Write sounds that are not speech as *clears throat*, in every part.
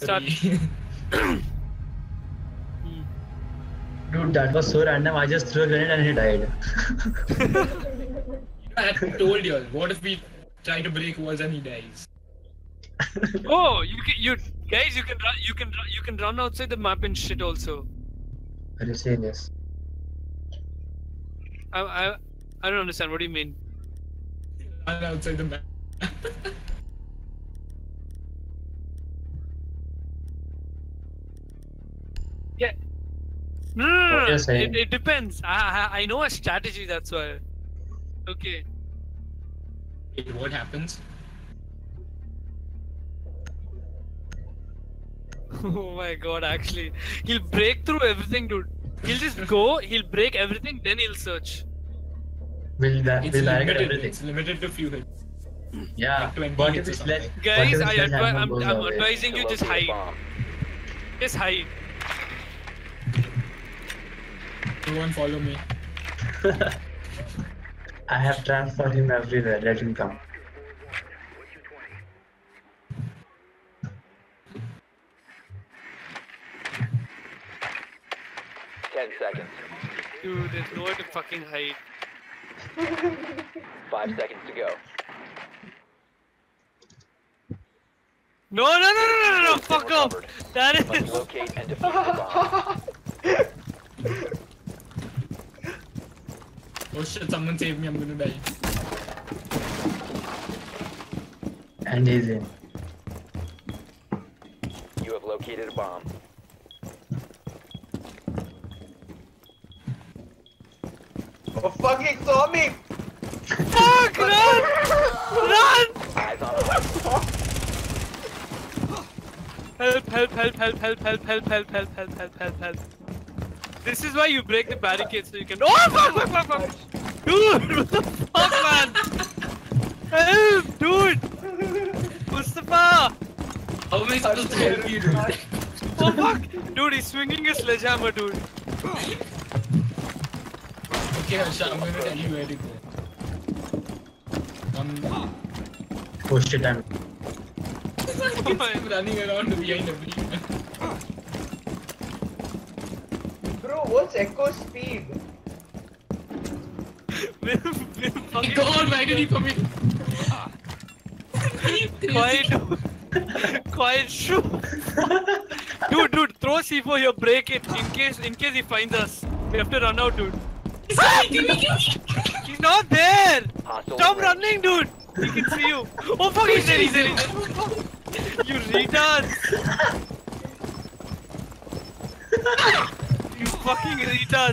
Start. Dude, that was so random. I just threw a grenade and he died. *laughs* I told you. What if we try to break walls and he dies? *laughs* Oh, you can, you guys, you can run, you can run, you can run outside the map and shit also. Are you serious? I I I don't understand. What do you mean? Run outside the map. *laughs* Yeah. No, no, no, What no. you're It, it depends. I, I I know a strategy. That's why. Okay. Wait, what happens? *laughs* Oh my god, actually. He'll break through everything, dude. He'll just go, he'll break everything, then he'll search. Will that It's will barricade limited. everything? It's limited to few hits. Yeah. like 20 What hits it's less? Guys, what I if it's less advi- and I'm, I'm advising you just Locate a hide. Just hide. Go and follow me. *laughs* I have transferred him everywhere. Let him come. Ten seconds. Dude, there's nowhere to fucking hide. *laughs* Five seconds to go. No, no, no, no, no, no, no, Been fuck off! recovered. That Must is. locate and defuse the bomb. *laughs* Oh shit, someone save me, I'm gonna die. And he's in. You have located a bomb. Oh, fucking saw me! Fuck! Run! Run! Eyes on Help, help, help, help, help, help, help, help, help, help, help, help, help. This is why you break the barricade so you can. Oh fuck, fuck, fuck, fuck! Dude, what the fuck, man? Help, dude! Mustafa! How am I supposed to help you, dude? Oh fuck! Dude, he's swinging a sledgehammer, dude. Okay, Harsha, I'm gonna tell you where to go. Come. Oh shit! I'm. *laughs* I'm running around behind everyone. Bro, what's echo speed? Vim, *laughs* Vim. God, why did he come in? Quiet, *laughs* quiet, shoo. Dude, dude, throw C4 here, break it in case, in case he finds us. We have to run out, dude. He's not there. Ah, hostile. Stop running, dude. He can see you. Oh fuck, he's there, he's there, he's there. You retards. *laughs* fucking retard!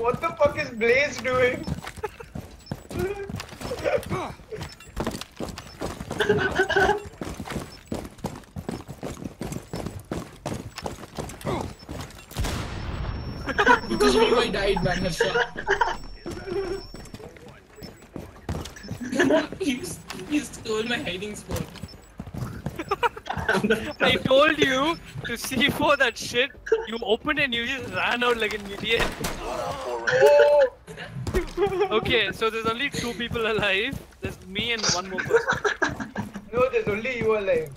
what the fuck is Blaze doing? because Levi died, man. That's why. *laughs* he's, stole my hiding spot. *laughs* I told you to C4 that shit. You opened and you just ran out like an idiot. Oh! *laughs* Okay, so there's only two people alive. There's me and one more person. No, there's only you alive.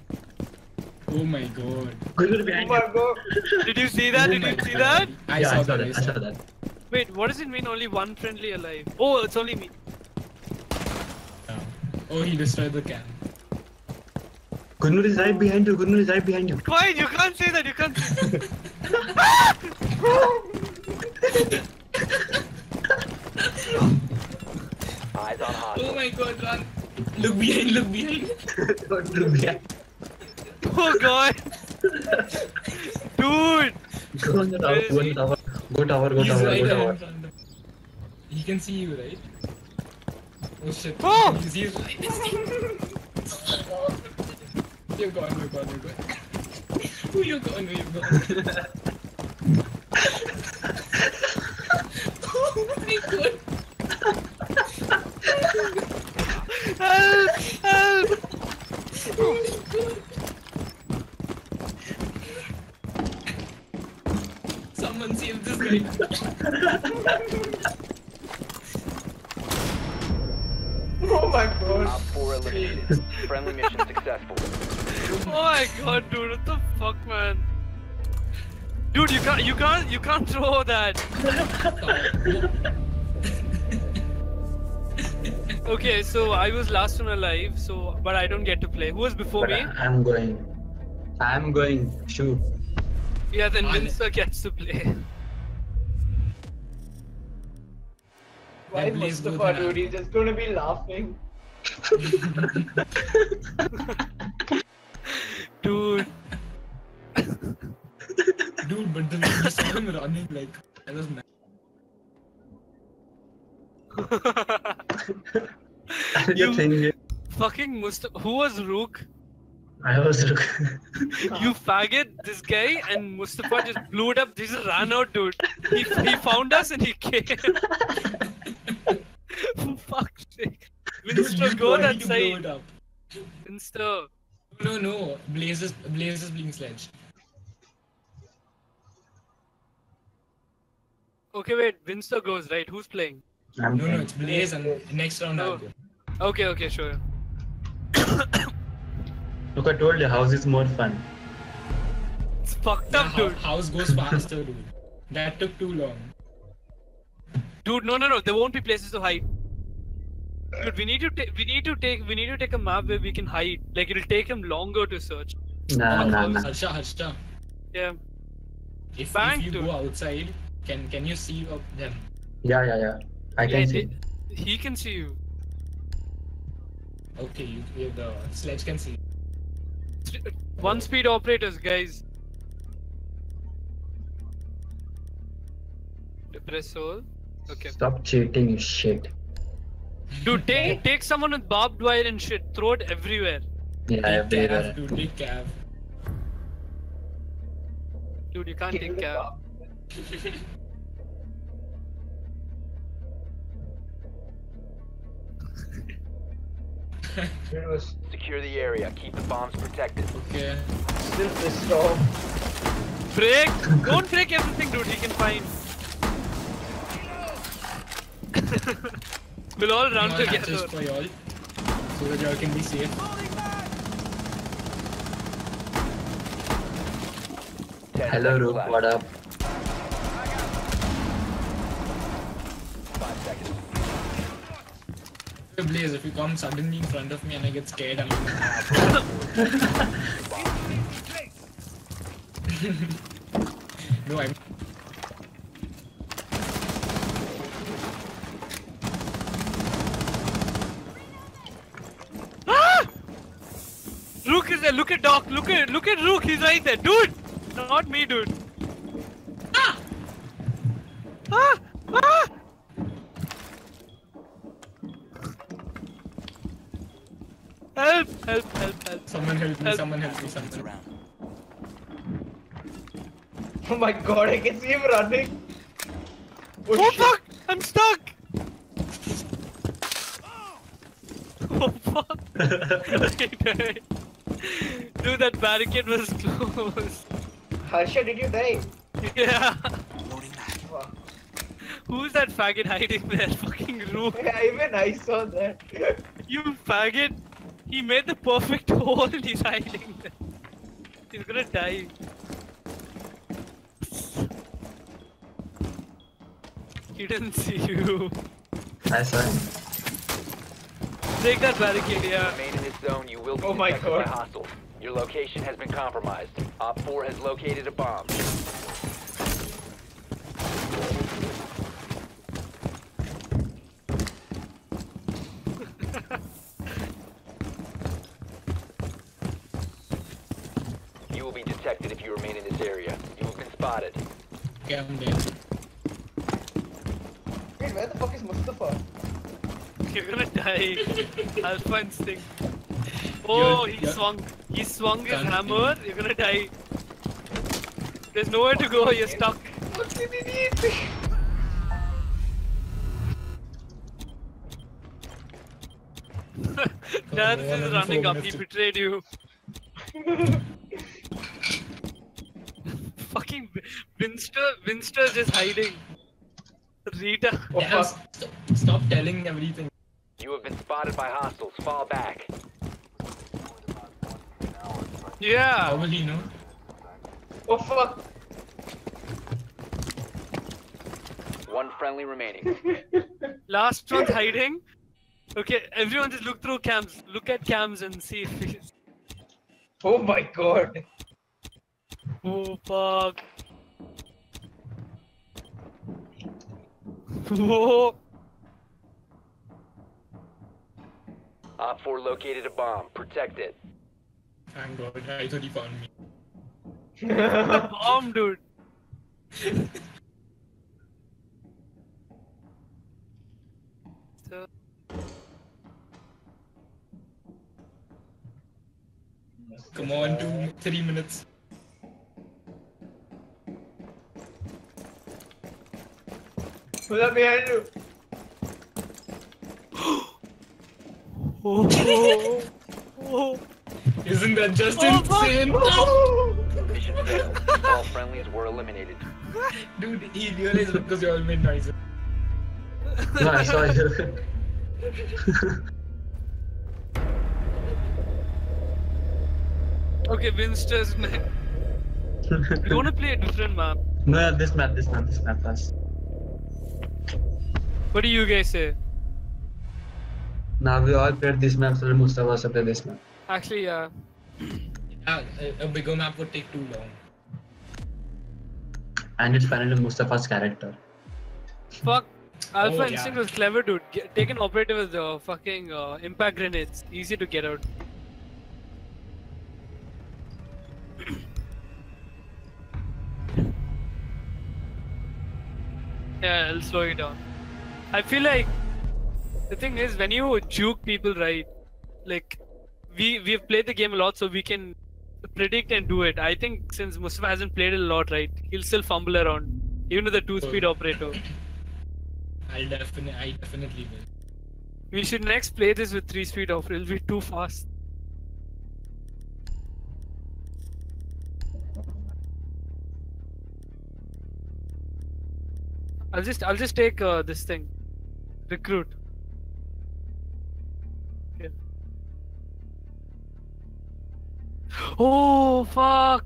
Oh my god. Oh my god. Did you see that? Oh Did you see that? I yeah, saw I saw that. that. I saw that. Wait, what does it mean only one friendly alive? Oh, it's only me. Oh, he destroyed the camp. Gurnur is right behind you. Gurnur is right behind you. Quiet, you can't say that, you can't say Eyes *laughs* on Oh my god, run. Look behind, look behind. Don't look behind. Oh god. Dude! Go on the tower. Go on the tower. Go tower. Go He's tower. right Go tower. in front of He can see you, right? Oh shit. Oh! He's, he's right. You're gone, you're gone, you're gone. Oh, you're gone, you're gone. oh my god. Help! Help! Oh my god. Someone save this guy. Oh my god. Op 4 eliminated. Friendly mission successful. Oh my god, dude, what the fuck, man? Dude, you can't, you can't, you can't throw that. Okay, so I was last one alive, so but I don't get to play. Who was before But me? I- I'm going. I'm going. Shoot. Yeah, then I- Windsor gets to play. Why That Blaze Mustafa, Booth dude? He's just gonna be laughing. *laughs* *laughs* Dude, *laughs* Dude, but the way you saw him running, like, I was mad. *laughs* You- thing fucking Mustafa. Who was Rook? I was. Rook. you faggot, this guy, and Mustafa just blew it up. They just ran out, dude. He, he found us and he came. For fuck's sake. Dude, Winster, you go wanted that to blow side. it up. Winster. No, no, Blaze is, Blaze is being sledged. Okay, wait. Winster goes, right? Who's playing? I'm No, no, it's Blaze and next round Oh. Okay, okay, sure. *coughs* Look, I told you, house is more fun. It's fucked up, hou- dude. house goes faster, dude. That took too long. Dude, no, no, no. There won't be places to hide. Dude, we need to take. We need to take. We need to take a map where we can hide. Like it'll take him longer to search. Nah, Oh, nah, nah. Harsha, Harsha, Yeah. if, Bank, if you dude. go outside, can can you see of them? Yeah, yeah, yeah. I yeah can see. they- he can see you. Okay, you, you, the sledge can see. One speed operators, guys. Press all. Okay. Stop cheating, you shit. Dude, take take someone with barbed wire and shit. Throw it everywhere. Yeah, Take everywhere. Cav, dude, take Cav. Dude, you can't take care. It was Secure the area. Keep the bombs protected. Okay. still pissed off. Break! Don't break everything, dude. He can find. *laughs* we'll all run Small hatches together. for y'all, so that y'all can be safe. Hello, seconds Rook. What up? Five Blaze, if you come suddenly in front of me and I get scared, I'm gonna... no, I'm... Ah! Rook there. Look at Doc. Look at look at Rook. He's right there, dude. Not me, dude. Ah! Ah! Ah! Help! Help! Help! Help! Someone help me, Help. someone help me, someone. Oh my god, I can see him running. Oh, Oh shit. fuck! I'm stuck. *laughs* *laughs* Oh fuck! *laughs* I died. *laughs* Dude, that barricade was *laughs* close. Harsha, did you die? Yeah. Fuck. Who's that faggot hiding there? Fucking Rook. *laughs* Yeah, even I saw that. You faggot! He made the perfect hole and he's hiding there. He's gonna die. He didn't see you. I saw him. Break that barricade, yeah. Will be Oh my detected by God. hostiles. Your location has been compromised. Op 4 has located a bomb. *laughs* You will be detected if you remain in this area. You have been spotted. Okay, I'm dead. Wait, where the fuck is Mustafa? You're gonna die. *laughs* Alpha instinct. Oh, he you're- swung. He swung his Can't hammer. You're gonna die. There's nowhere to go. You're stuck. What an idiot! Dad no, is running four up. He betrayed you. *laughs* Fucking Winster. Winster just hiding. Rita. Oh Damn, fuck. stop, stop telling everything. You have been spotted by hostiles. Fall back. Yeah. Probably no. Oh fuck. One friendly remaining. *laughs* Last one's hiding. Okay, everyone just look through cams. Look at cams and see if he's... Oh my god. Oh fuck. Whoa. Op 4 located a bomb. Protect it. Thank God. I thought he found me. *laughs* Bomb, dude. So, Come on, two, three minutes. Who's up behind you? oh, oh, oh. Isn't that just Oh, fuck. insane? Mission *laughs* failed. All friendlies were eliminated. Dude, he realized because you all made noises. No, I saw you. Okay, Winster's man. You wanna play a different map? no, this map, this map, this map first. What do you guys say? Now we all played this map, so Mustafa also play this map. Actually, yeah. Yeah, a, a bigger map would take too long. And it's finally Mustafa's character. Fuck. Alpha Oh, Instinct yeah. was clever, dude. Get, take an operator with the fucking uh, impact grenades. Easy to get out. *clears throat* yeah, I'll slow you down. I feel like the thing is when you juke people right, like we we've played the game a lot, so we can predict and do it. I think since Mustafa hasn't played a lot, right, he'll still fumble around, even with the two-speed operator. *laughs* I'll definitely, I definitely will. We should next play this with three speed operator. It'll be too fast. I'll just I'll just take uh, this thing. Recruit. Okay. Oh fuck!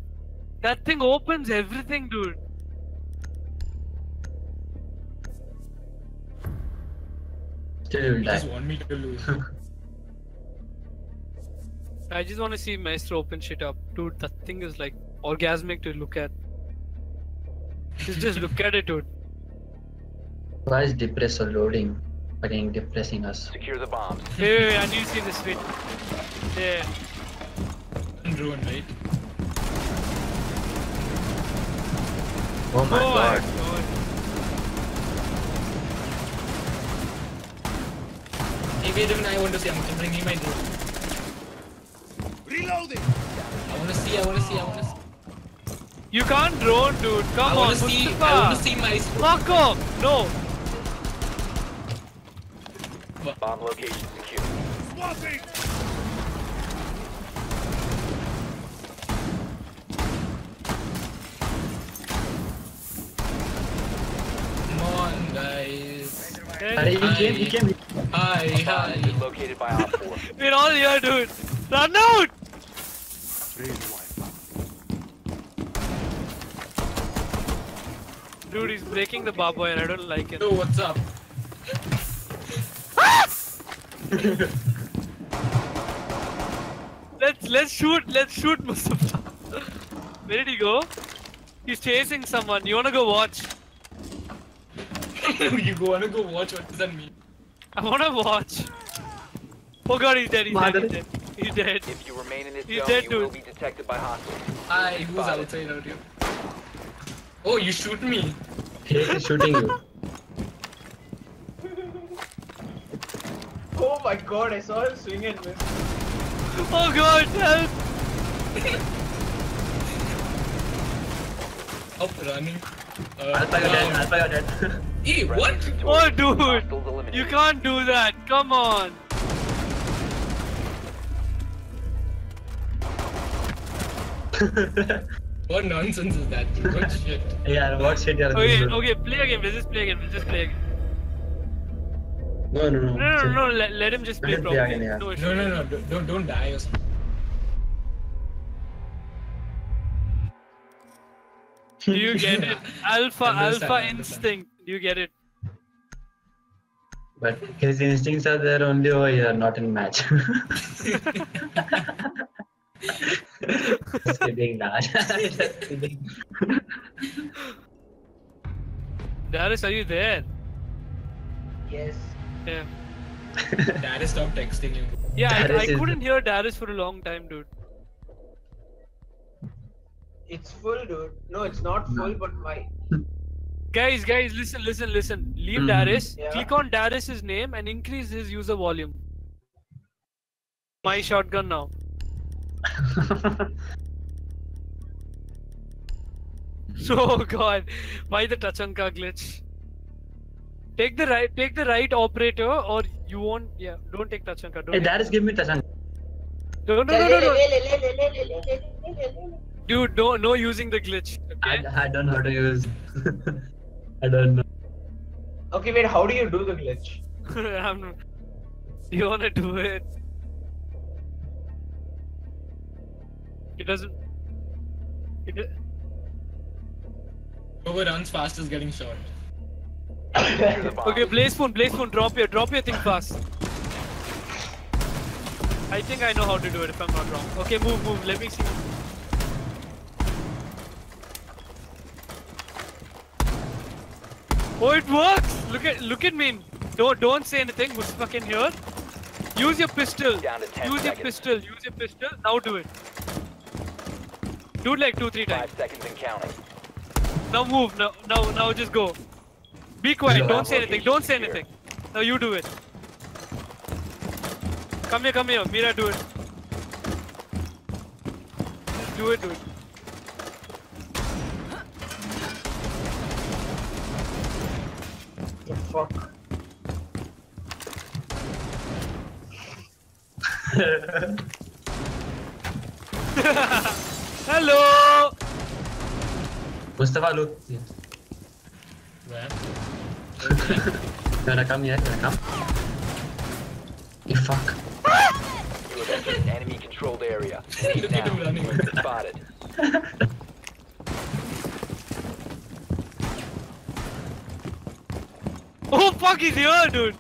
That thing opens everything, dude. Still you'll just want me to lose. *laughs* I just want to see Maestro open shit up. Dude, that thing is like orgasmic to look at. Just, just look at it, dude. Why is depressor loading? Fucking depressing us. Secure the bombs. Wait, wait, wait, I need to see this bit. Yeah. Drone, right? Oh my oh god. my god. Hey, wait a minute, I want to see. I'm bringing my drone. Reloading! I want to see, I want to see, I want to see. You can't drone, dude. Come I on, want see, I want to see my. Fuck off! No. Bomb location secure. Come on, guys. Arey, he came, he came. Hi, Bomb hi. has been located by Op 4. *laughs* We're all here, dude. Run out! Dude, he's breaking the barbed wire. I don't like it. Yo, what's up? *laughs* Let's let's shoot. Let's shoot Mustafa. *laughs* Where did he go? He's chasing someone. You wanna go watch? *laughs* you wanna go watch what does that mean? I wanna watch. Oh god, he's dead. He's dead. He's dead. He's dead. If you remain in this He's zone, dead, you will be detected by hostiles. Hi, who's outside out here? Oh, you shoot me. He is shooting you. *laughs* Oh my god, I saw him swing and miss. Oh god, help! Up running. Uh, Alpha, you're dead. Alpha, you're dead. Hey, what? Oh dude, you can't do that. Come on. *laughs* What nonsense is that? dude? What shit? *laughs* yeah, what shit you're Okay, doing? okay, play again. Let's just play again. Let's just play again. No, no, no. No, no, chill. no. Let, let him just play play properly. again, yeah. No. No, no, no. Don't, don't, don't die or something. Do you get it? *laughs* Alpha, alpha instinct. Do you get it? But his instincts are there only over here, not in match. *laughs* Just kidding, nah. *laughs* Just kidding. Darius, are you there? Yes. Yeah. Daddy, stop texting you. Yeah, I, Darius I is- couldn't hear Darius for a long time, dude. It's full, dude. No, it's not full, but why? Guys, guys, listen, listen, listen. Leave Mhm. Darius. Yeah. Click on Darius's name and increase his user volume. My shotgun now. Oh god, why the Tachanka glitch? Take the right, take the right operator, or you won't. Yeah, don't take Tachanka. Don't. hey, take- Darius, give me Tachan. no, no, no, no, no. Dude, no, no using the glitch. I, Okay. I don't know how to use. *laughs* I don't know. Okay, wait. How do you do the glitch? *laughs* I'm not- You wanna do it? It doesn't. It, do- Whoever runs fast is getting shot. The *laughs* bomb. okay, Blazepoon, Blazepoon, drop your, drop your thing fast. I think I know how to do it if I'm not wrong. Okay, move, move. Let me see. Oh, it works! Look at, look at me. Don't, don't say anything. Who's fucking here? Use your pistol. Down to 10 Use your pistol. Use your pistol. Now do it. Do it like two, three times. Five seconds and counting. Now move. Now, now, now just go. Be quiet. Don't say anything. Don't say anything. Now you do it. Come here, come here. Mira, do it. Do it, do it. Fuck? *laughs* Hello. Mustafa, look. Yeah. Where? You wanna come here? You wanna come? You fuck. You have entered an enemy controlled area. Leave Look now. running. You have been spotted. *laughs* Oh fuck, he's here, dude.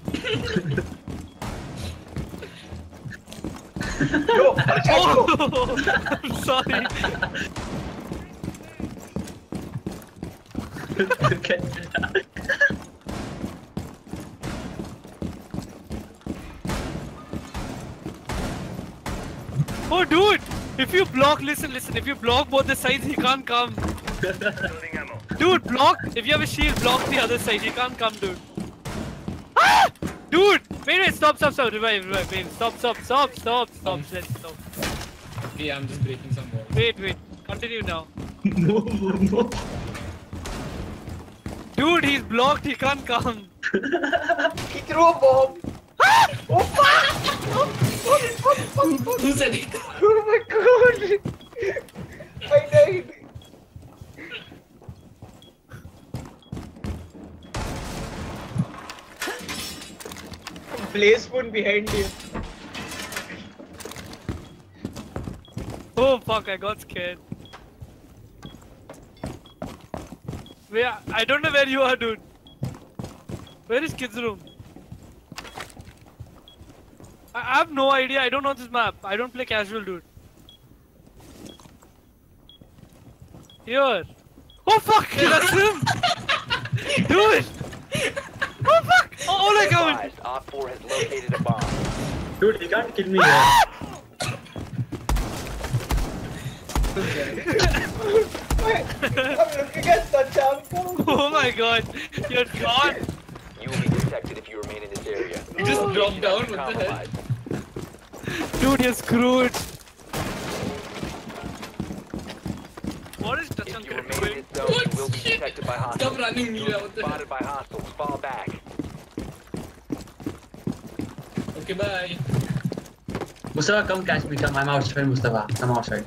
Yo. *laughs* Oh, I'm sorry. That. Oh, dude. If you block, listen, listen. If you block both the sides, he can't come. *laughs* Dude, block. If you have a shield, block the other side. He can't come, dude. Dude! Wait, wait, stop, stop, stop. Revive, revive. Wait, stop, stop, stop, stop, stop. Um, Let's stop. Okay, I'm just breaking some walls. Wait, wait. Continue now. move, move, move. Dude, he's blocked. He can't come. *laughs* *laughs* Oh, he threw a bomb. oh fuck! Oh, fuck, fuck, fuck. Who said it? Oh my god! I died. Blaze spoon behind you. Oh fuck, I got scared. Wait, I- I don't know where you are, dude. Where is kids' room? I I have no idea. I don't know this map. I don't play casual, dude. Here. Oh fuck! *laughs* That's him! dude! *laughs* Oh fuck! Oh, my god! Advised, Op 4 has located a bomb. Dude, he can't kill me here. I'm looking at Tachanka. Oh my god! You're gone! You will be detected if you remain in this area. You just dropped down, what the hell? Dude, you're screwed! What is If you Tachanka remain in doing? this What will be detected by hostiles. Stop running, Mira, what the hell? Spotted by hostiles. Fall back. Okay, bye. Mustafa, come catch me. Come, I'm outside, Mustafa. Come outside.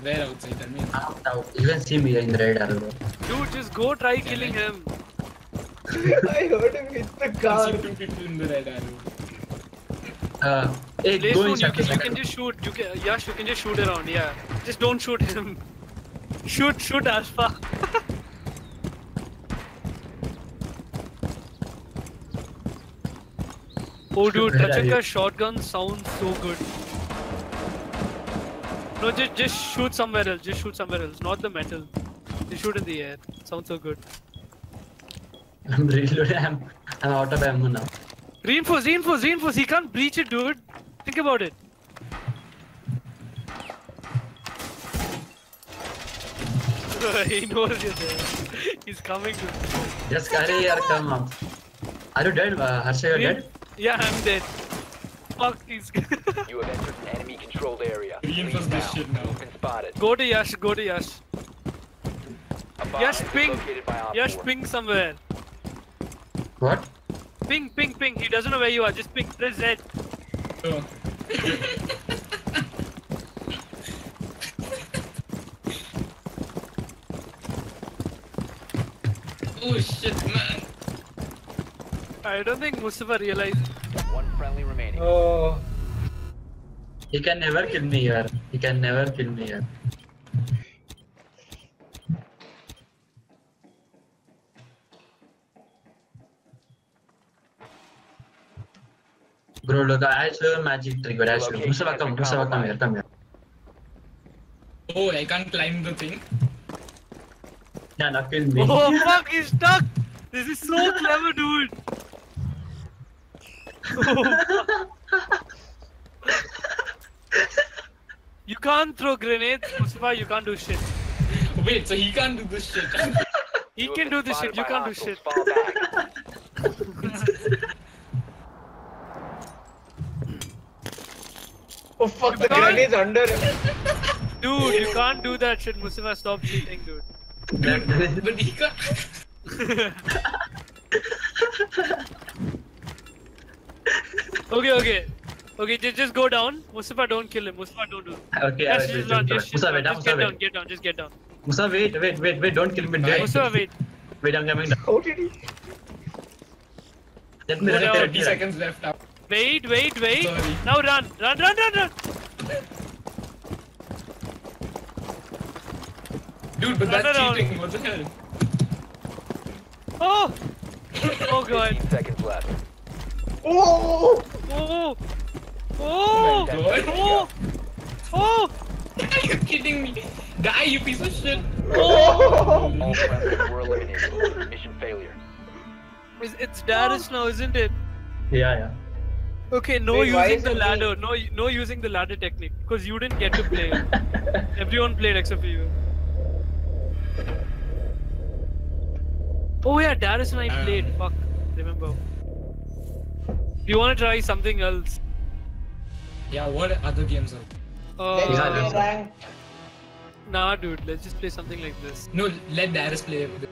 Where outside? Tell me. Out, out. You can see me in the red arrow. Dude, just go try killing him. I heard him hit the car. two people in the red arrow. Uh, hey, Play go soon, you can, you can just shoot. You can, Yash, you can just shoot around. Yeah, just don't shoot him. Shoot, shoot Alpha. Oh, dude, Where are touching you? a shotgun sounds so good. No, just just shoot somewhere else. Just shoot somewhere else, not the metal. Just shoot in the air. Sounds so good. I'm reloading. *laughs* I'm, I'm out of ammo now. Reinforce, reinforce, reinforce. He can't breach it, dude. Think about it. *laughs* he knows you're there. He's coming to. Just carry your come up. Are you dead? Uh, Harsha, you're dead? Yeah, I'm dead. Fuck, he's. *laughs* You have entered an enemy controlled area. Reinforce Leave this shit now. You've been spotted. go to Yash, go to Yash. A bomb Yash, ping. located Yash, 4. ping somewhere. What? Ping, ping, ping. He doesn't know where you are. Just ping. Press Z. Oh. *laughs* oh shit, man. I don't think Mustafa realized. One friendly remaining. Oh. He can never kill me here. He can never kill me here. Bro, look, I show a magic trick, but I show you. Mustafa, come, Mustafa, come here, come here. Oh, I can't climb the thing. Yeah, now kill me. Oh *laughs* fuck, he's stuck. This is so clever, dude. Fuck. *laughs* you can't throw grenades, Mustafa. You can't do shit. Wait, so he can't do this shit. He You can do this shit. You can't do shit. *laughs* Oh fuck, the Can't- grenade's under. Dude, you can't do that shit, Mustafa. Stop cheating, dude. but he can't. *laughs* Okay, okay. Okay, just, just go down. Mustafa, don't kill him. Mustafa, don't do it. okay, I Yes, will just do run. it. Just, Musa, wait, just Musa, get down. wait. Get down. Just get down. Musa, wait, wait, wait, wait, don't kill me. Wait, Mustafa, wait. wait, I'm coming down. How did he? Let me Go run, 30 seconds left out. Wait, wait, wait. Sorry. Now run. Run, run, run, run. Dude, but Run that's around. cheating. What the hell? Oh! *laughs* Oh god. 15 seconds left. Oh! Oh! Oh! Oh! Oh! Are you kidding me? Die, you piece of shit. Oh! All friendlies were eliminated. Mission failure. It's, it's Darius now, isn't it? Yeah, yeah. Okay, no Wait, using the it me? ladder. No, no using the ladder technique. Because you didn't get to play. Everyone played except for you. Oh yeah, Darius and I played. Fuck. Remember. Do you want to try something else? Yeah, what other games are? Let's Yeah, Uh, play nah, dude. Let's just play something like this. No, let Darius play. with it.